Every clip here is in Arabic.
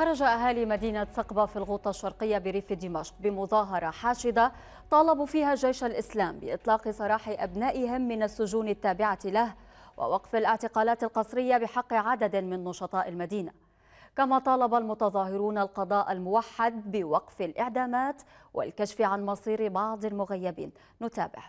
خرج أهالي مدينة سقبة في الغوطة الشرقية بريف دمشق بمظاهرة حاشدة طالبوا فيها جيش الإسلام بإطلاق سراح أبنائهم من السجون التابعة له ووقف الاعتقالات القسرية بحق عدد من نشطاء المدينة. كما طالب المتظاهرون القضاء الموحد بوقف الإعدامات والكشف عن مصير بعض المغيبين. نتابع.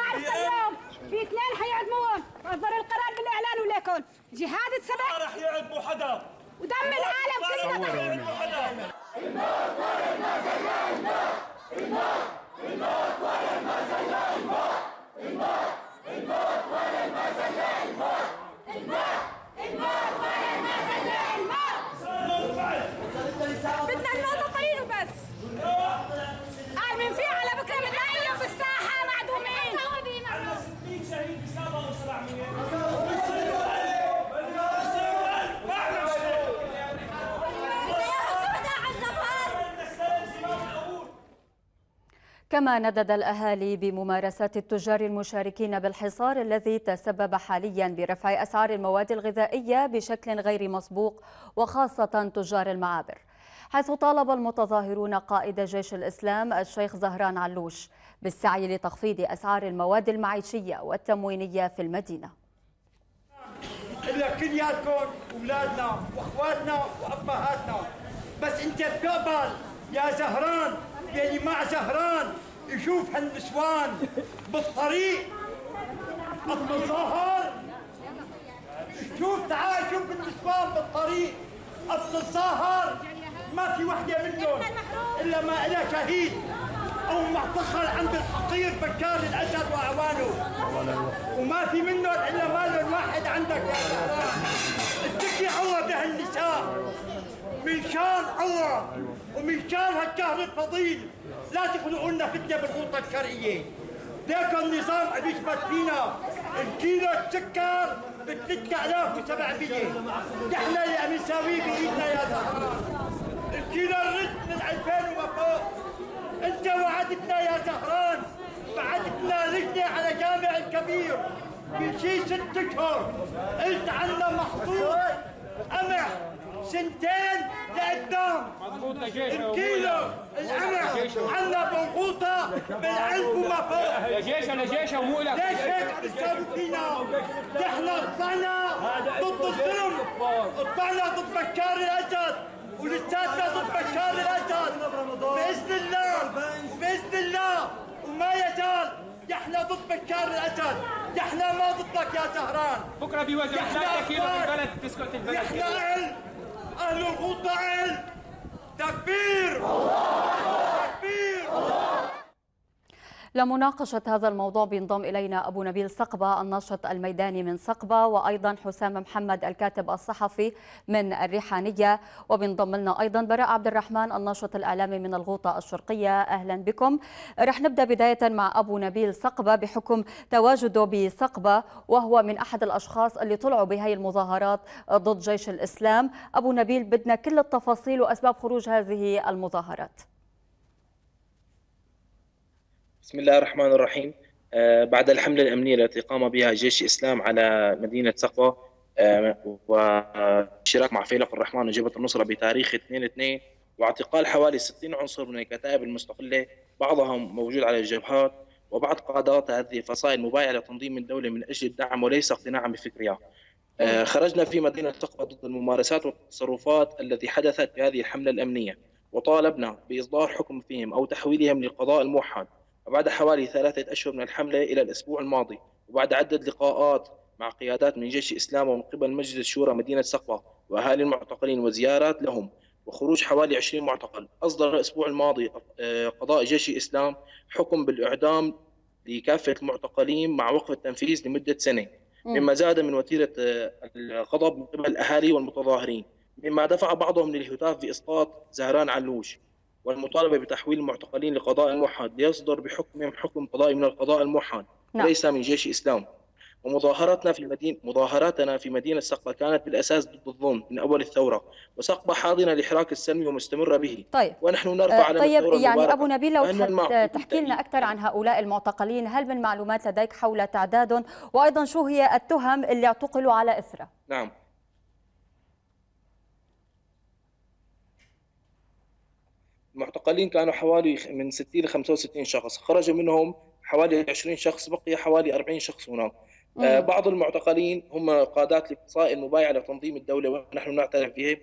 عرفتها اليوم في اثنين حيعدمون أصدر القرار بالإعلان وليكن. جهاد السبع. راح يعدموا حدا ودم العالم كله ما راح يعدموا حدا بدنا المعتقلين وبس قال من في على بكره بنلاقيهم بالساحه معدومين 60 شهيد بسبب 700 كما ندد الأهالي بممارسات التجار المشاركين بالحصار الذي تسبب حاليا برفع أسعار المواد الغذائية بشكل غير مسبوق وخاصة تجار المعابر. حيث طالب المتظاهرون قائد جيش الإسلام الشيخ زهران علوش بالسعي لتخفيض أسعار المواد المعيشية والتموينية في المدينة. كلياتكم أولادنا وأخواتنا وأبهاتنا. بس بتقبل يا زهران. يلي مع زهران يشوف هالنسوان بالطريق. التظاهر شوف تعال شوف النسوان بالطريق. التظاهر ما في وحدة منهم إلا ما لها شهيد أو معتقل عند الحقير بكار الاسد وأعوانه. وما في منهم إلا مال واحد عندك يا زهران. اتقي الله بهالنساء من شان الله ومن شان هالشهر الفضيل. لا تخلقوا فتنة بالغوطه الشرقيه ذاك النظام عم يثبت فينا الكيلو السكر ب 3700 نحن اللي عم نساويه بإيدنا يا زهران الكيلو الرز من 2000 وما فوق أنت وعدتنا يا زهران. بعدتنا لجنه على جامع الكبير. في شي ست أشهر قلت عنا محظوظ قمح سنتين لقدام. الكيلو القمح عنا بنغوطه بالالف وما فوق. يا جيش أنا جيش ومو لك ليش هيك عم تساوي فينا؟ نحن طلعنا ضد الظلم، طلعنا ضد بكار الأسد، ولساتنا ضد بكار الأسد، بإذن الله بإذن الله. وما يزال نحن ضد بكار الأسد، نحن ما ضدك يا زهران، بكرة بيوزعوا نحن 3 كيلو في أفراد. البلد تسكت البلد. نحن اهل اهل الغوطه اهل تكبير تكبير لمناقشة هذا الموضوع بينضم إلينا أبو نبيل سقبة الناشط الميداني من سقبة وأيضا حسام محمد الكاتب الصحفي من الريحانية. وبينضم لنا أيضا براء عبد الرحمن الناشط الإعلامي من الغوطة الشرقية. أهلا بكم. رح نبدأ بداية مع أبو نبيل سقبة بحكم تواجده بسقبة وهو من أحد الأشخاص اللي طلعوا بهي المظاهرات ضد جيش الإسلام. أبو نبيل بدنا كل التفاصيل وأسباب خروج هذه المظاهرات. بسم الله الرحمن الرحيم بعد الحملة الأمنية التي قام بها جيش الإسلام على مدينة سقوة آه، واشتراك مع فيلق الرحمن وجبهة النصرة بتاريخ 2/2 واعتقال حوالي 60 عنصر من الكتائب المستقلة بعضهم موجود على الجبهات وبعض قادات هذه الفصائل مبايعة لتنظيم الدولة من أجل الدعم وليس اقتناعا بفكرها. آه، خرجنا في مدينة سقوة ضد الممارسات والتصرفات التي حدثت في هذه الحملة الأمنية وطالبنا بإصدار حكم فيهم أو تحويلهم للقضاء الموحد. وبعد حوالي ثلاثة أشهر من الحملة إلى الأسبوع الماضي وبعد عدة لقاءات مع قيادات من جيش الإسلام ومن قبل مجلس شورى مدينة سقوة وأهالي المعتقلين وزيارات لهم وخروج حوالي 20 معتقل. أصدر الأسبوع الماضي آه، قضاء جيش الإسلام حكم بالإعدام لكافة المعتقلين مع وقف التنفيذ لمدة سنة. مما زاد من وتيرة آه، الغضب من قبل الأهالي والمتظاهرين. مما دفع بعضهم للهتاف بإسقاط زهران علوش. والمطالبة بتحويل المعتقلين لقضاء موحد ليصدر بحكمهم حكم قضائي من القضاء الموحد نعم. وليس من جيش الإسلام. ومظاهراتنا في مدينة مظاهراتنا في مدينة سقبة كانت بالأساس ضد الظلم من أول الثورة وسقبة حاضنة للحراك السلمي ومستمرة به. طيب. ونحن نرفع آه، علم طيب الثورة يعني المباركة. أبو نبيل لو تحكي لنا أكثر عن هؤلاء المعتقلين هل من معلومات لديك حول تعدادهم وأيضا شو هي التهم اللي اعتقلوا على إثرها نعم. المعتقلين كانوا حوالي من 60 ل 65 شخص. خرجوا منهم حوالي 20 شخص بقي حوالي 40 شخص هناك. آه، بعض المعتقلين هم قادات لفصائل مبايعة لتنظيم الدولة ونحن نعترف به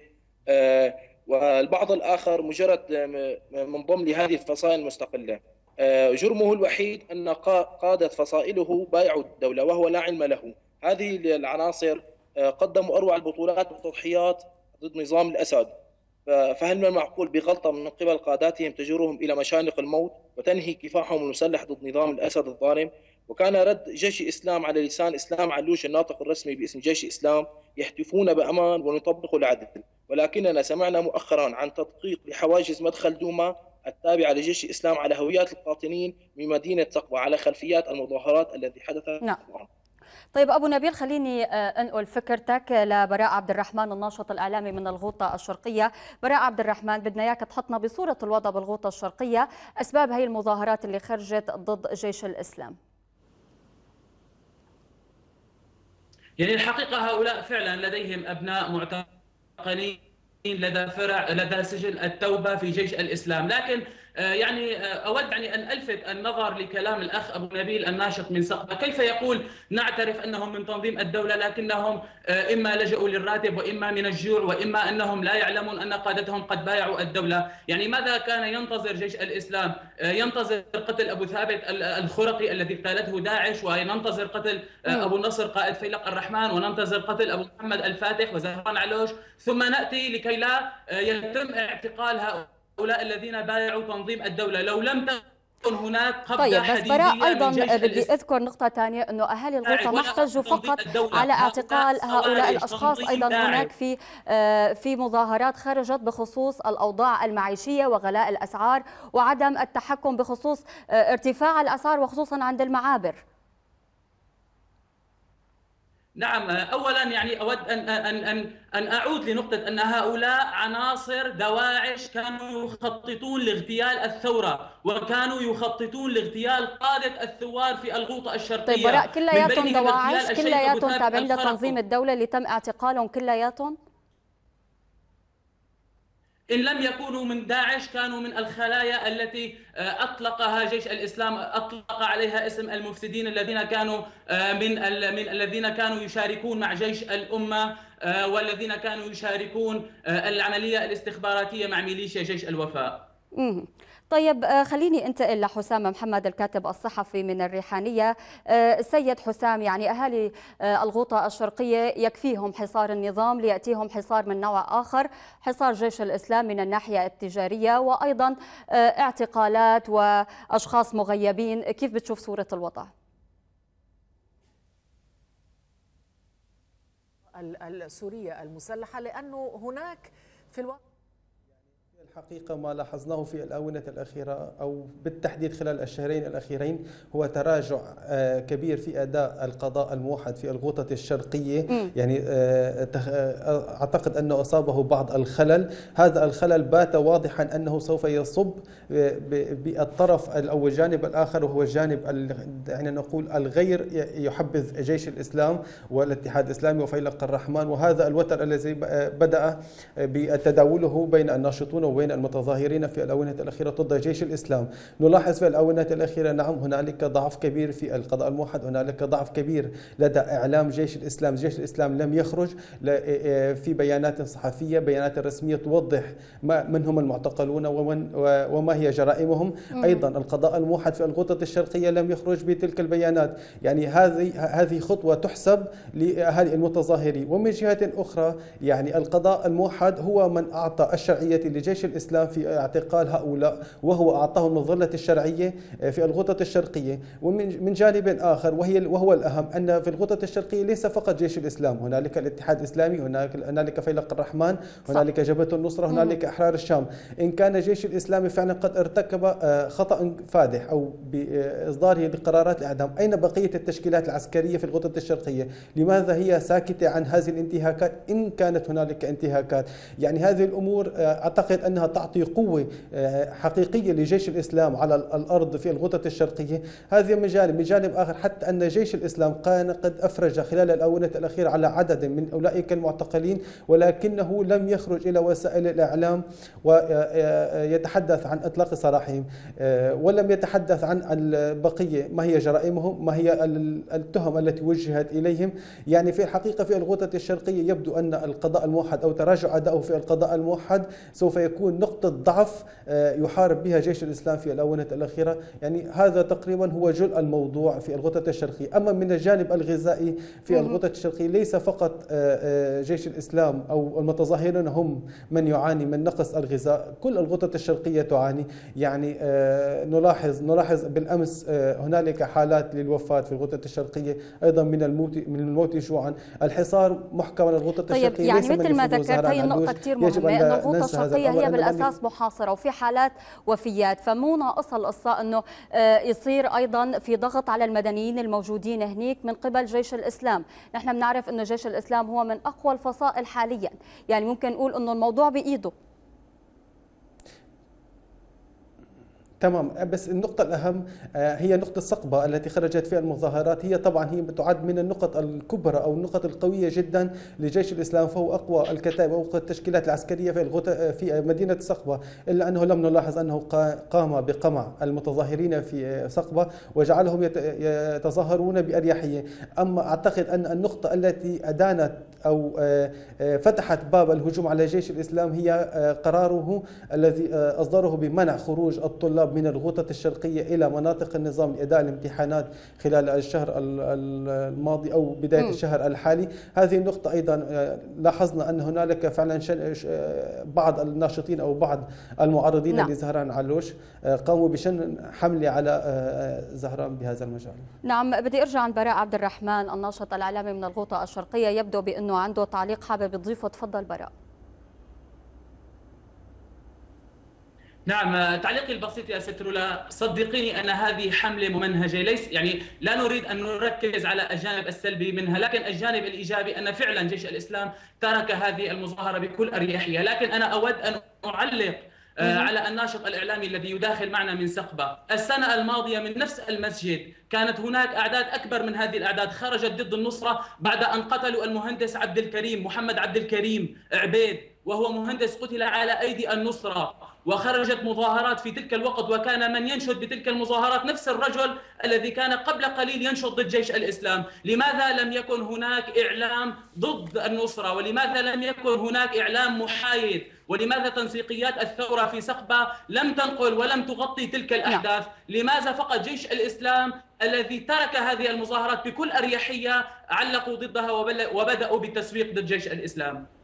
آه، والبعض الآخر مجرد آه، منضم لهذه الفصائل المستقلة. آه، جرمه الوحيد أن قا- قادة فصائله بايعوا الدولة وهو لا علم له. هذه العناصر آه، قدموا أروع البطولات والتضحيات ضد نظام الأسد. ف- فهل من المعقول بغلطة من قبل قاداتهم تجرهم إلى مشانق الموت وتنهي كفاحهم المسلح ضد نظام الأسد الظالم؟ وكان رد جيش الإسلام على لسان إسلام علوش الناطق الرسمي باسم جيش الإسلام يهتفون بأمان ونطبق العدل. ولكننا سمعنا مؤخرا عن تدقيق لحواجز مدخل دوما التابعة لجيش الإسلام على هويات القاطنين من مدينة سقوى على خلفيات المظاهرات التي حدثت نعم. طيب أبو نبيل خليني آه، أنقل فكرتك لبراء عبد الرحمن الناشط الإعلامي من الغوطة الشرقية. براء عبد الرحمن بدنا إياك تحطنا بصورة الوضع بالغوطة الشرقية أسباب هي المظاهرات اللي خرجت ضد جيش الإسلام. يعني الحقيقة هؤلاء فعلا لديهم أبناء معتقلين لدى فرع لدى سجل التوبة في جيش الإسلام. لكن يعني آه، أود يعني أن ألفت النظر لكلام الأخ أبو نبيل الناشط من سقطة. كيف يقول؟ نعترف أنهم من تنظيم الدولة لكنهم آه، إما لجأوا للراتب وإما من الجوع وإما أنهم لا يعلمون أن قادتهم قد بايعوا الدولة. يعني ماذا كان ينتظر جيش الإسلام؟ آه، ينتظر قتل أبو ثابت ال- الخرقي الذي قالته داعش وننتظر قتل آه، أبو النصر قائد فيلق الرحمن وننتظر قتل أبو محمد الفاتح وزهران علوش. ثم نأتي لكي لا آه، يتم اعتقال هؤلاء الذين بايعوا تنظيم الدولة لو لم تكن هناك قبضة طيب بس براء أيضا بدي أذكر نقطة ثانية أنه أهالي الغوطة ما احتجوا فقط. على هؤلاء اعتقال هؤلاء الأشخاص أيضا. هناك في آه، في مظاهرات خرجت بخصوص الأوضاع المعيشية وغلاء الأسعار وعدم التحكم بخصوص آه، ارتفاع الأسعار وخصوصا عند المعابر نعم اولا يعني أود ان ان ان أن أعود لنقطة أن هؤلاء عناصر دواعش كانوا يخططون لاغتيال الثورة وكانوا يخططون لاغتيال قادة الثوار في الغوطة الشرقية. طيب براء من كلياتهم دواعش؟ كلياتهم تابعين. لتنظيم الدولة اللي تم اعتقالهم كلياتهم إن لم يكونوا من داعش كانوا من الخلايا التي آه، أطلقها جيش الإسلام أطلق عليها اسم المفسدين الذين كانوا آه، من من الذين كانوا يشاركون مع جيش الأمة آه، والذين كانوا يشاركون العملية الاستخباراتية مع ميليشيا جيش الوفاء. طيب آه، خليني انتقل لحسام محمد الكاتب الصحفي من الريحانية. آه، السيد حسام يعني أهالي آه، الغوطة الشرقية يكفيهم حصار النظام ليأتيهم حصار من نوع آخر حصار جيش الإسلام من الناحية التجارية وأيضا اعتقالات وأشخاص مغيبين. كيف بتشوف صورة الوضع؟ ال- السورية المسلحة لأنه هناك في الوقت الحقيقة ما لاحظناه في الآونة الأخيرة أو بالتحديد خلال الشهرين الأخيرين هو تراجع آه، كبير في أداء القضاء الموحد في الغوطة الشرقية. يعني آه، آه، أعتقد أنه أصابه بعض الخلل. هذا الخلل بات واضحا أنه سوف يصب بالطرف أو الجانب الآخر وهو الجانب ال- يعني نقول الغير يحبذ جيش الإسلام والاتحاد الإسلامي وفيلق الرحمن. وهذا الوتر الذي بدأ بتداوله بين الناشطون وبين المتظاهرين في الآونة الأخيرة ضد جيش الإسلام. نلاحظ في الآونة الأخيرة نعم هنالك ضعف كبير في القضاء الموحد هنالك ضعف كبير لدى إعلام جيش الإسلام. جيش الإسلام لم يخرج ل- في بيانات صحفية بيانات رسمية توضح ما من هم المعتقلون ومن وما هي جرائمهم. أيضا القضاء الموحد في الغوطة الشرقية لم يخرج بتلك البيانات. يعني هذه هذه خطوة تحسب لأهالي المتظاهرين. ومن جهة أخرى يعني القضاء الموحد هو من أعطى الشرعية لجيش الإسلام في اعتقال هؤلاء وهو أعطاهم المظلة الشرعية في الغوطة الشرقية؟ ومن من جانب آخر وهي وهو الأهم أن في الغوطة الشرقية ليس فقط جيش الإسلام هنالك الاتحاد الإسلامي هنالك هنالك فيلق الرحمن هنالك جبهة النصرة هنالك أحرار الشام. إن كان الجيش الإسلامي فعلا قد ارتكب آه، خطأ فادح أو بإصداره لقرارات الإعدام. أين بقية التشكيلات العسكرية في الغوطة الشرقية؟ لماذا هي ساكتة عن هذه الانتهاكات؟ إن كانت هنالك انتهاكات. يعني هذه الأمور آه، أعتقد أنها تعطي قوة آه، حقيقية لجيش الإسلام على الأرض في الغوطة الشرقية. هذه من جانب من جانب آخر حتى أن جيش الإسلام كان قد أفرج خلال الآونة الأخيرة على عدد من أولئك المعتقلين ولكنه لم يخرج إلى وسائل الإعلام ويتحدث عن إطلاق سراحهم آه، ولم يتحدث عن البقية. ما هي جرائمهم؟ ما هي التهم التي وجهت إليهم؟ يعني في الحقيقة في الغوطة الشرقية يبدو أن القضاء الموحد أو تراجع أدائه في القضاء الموحد سوف يكون نقطة ضعف آه، يحارب بها جيش الإسلام في الآونة الأخيرة. يعني هذا تقريبا هو جل الموضوع في الغوطة الشرقية. أما من الجانب الغذائي في الغوطة الشرقية ليس فقط آه، جيش الإسلام أو المتظاهرون هم من يعاني من نقص الغذاء. كل الغوطة الشرقية تعاني. يعني نلاحظ نلاحظ بالأمس هنالك حالات للوفاة في الغوطة الشرقية. أيضا من الموت من الموت جوعا. الحصار محكم الغوطة طيب الشرقية يعني مثل ما ذكرت هي النقطة كثير مهمة. أن الغوطة الشرقية هي بالأساس محاصرة وفي حالات وفيات. فمو ناقصة القصة أنه آه، يصير أيضا في ضغط على المدنيين الموجودين هنيك من قبل جيش الإسلام. نحن بنعرف أنه جيش الإسلام هو من أقوى الفصائل حاليا. يعني ممكن نقول أنه الموضوع بإيده. تمام. بس النقطة الأهم آه، هي نقطة الصقبة التي خرجت فيها المظاهرات. هي طبعا هي تعد من النقط الكبرى أو النقط القوية جدا لجيش الإسلام فهو أقوى الكتائب أو التشكيلات العسكرية في آه، في مدينة الصقبة إلا أنه لم نلاحظ أنه قام بقمع المتظاهرين في صقبة وجعلهم يتظاهرون بأريحية. أما أعتقد أن النقطة التي أدانت أو آه، فتحت باب الهجوم على جيش الإسلام هي قراره الذي أصدره بمنع خروج الطلاب الطلاب من الغوطة الشرقية إلى مناطق النظام لأداء الامتحانات خلال الشهر الماضي أو بداية م. الشهر الحالي هذه النقطة أيضا آه، لاحظنا أن هنالك فعلا آه، بعض الناشطين أو بعض المعارضين نعم. لزهران علوش آه، قاموا بشن حملة على زهران بهذا المجال نعم بدي أرجع عن براء عبد الرحمن الناشط الإعلامي من الغوطة الشرقية يبدو بأنه عنده تعليق حابب يضيفه تفضل براء نعم تعليقي البسيط يا سترولا صدقيني أن هذه حملة ممنهجة. ليس يعني لا نريد أن نركز على الجانب السلبي منها لكن الجانب الإيجابي أن فعلا جيش الإسلام ترك هذه المظاهرة بكل أريحية. لكن أنا أود أن أعلق آه، على الناشط الإعلامي الذي يداخل معنا من سقبة، السنة الماضية من نفس المسجد كانت هناك أعداد أكبر من هذه الأعداد. خرجت ضد النصرة بعد أن قتلوا المهندس عبد الكريم محمد عبد الكريم عبيد وهو مهندس قتل على أيدي النصرة. وخرجت مظاهرات في تلك الوقت وكان من ينشد بتلك المظاهرات نفس الرجل الذي كان قبل قليل ينشد ضد جيش الإسلام، لماذا لم يكن هناك إعلام ضد النصرة؟ ولماذا لم يكن هناك إعلام محايد؟ ولماذا تنسيقيات الثورة في سقبة لم تنقل ولم تغطي تلك الاحداث؟ لماذا فقط جيش الإسلام الذي ترك هذه المظاهرات بكل أريحية علقوا ضدها وبدأوا بالتسويق ضد جيش الإسلام؟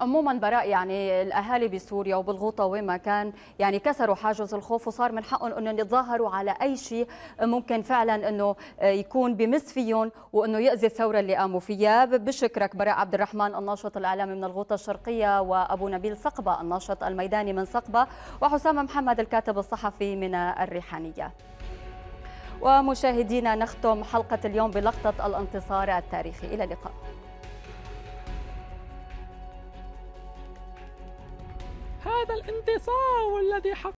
عموما براء يعني الأهالي بسوريا وبالغوطة وين ما كان يعني كسروا حاجز الخوف وصار من حقهم انه يتظاهروا على أي شيء ممكن فعلا إنه يكون بمس فيهم وإنه يأذي الثورة اللي قاموا فيها. بشكرك براء عبد الرحمن الناشط الإعلامي من الغوطة الشرقية وأبو نبيل صقبة الناشط الميداني من صقبة وحسام محمد الكاتب الصحفي من الريحانية. ومشاهدينا نختم حلقة اليوم بلقطة الانتصار التاريخي. إلى اللقاء. هذا الانتصار الذي حقق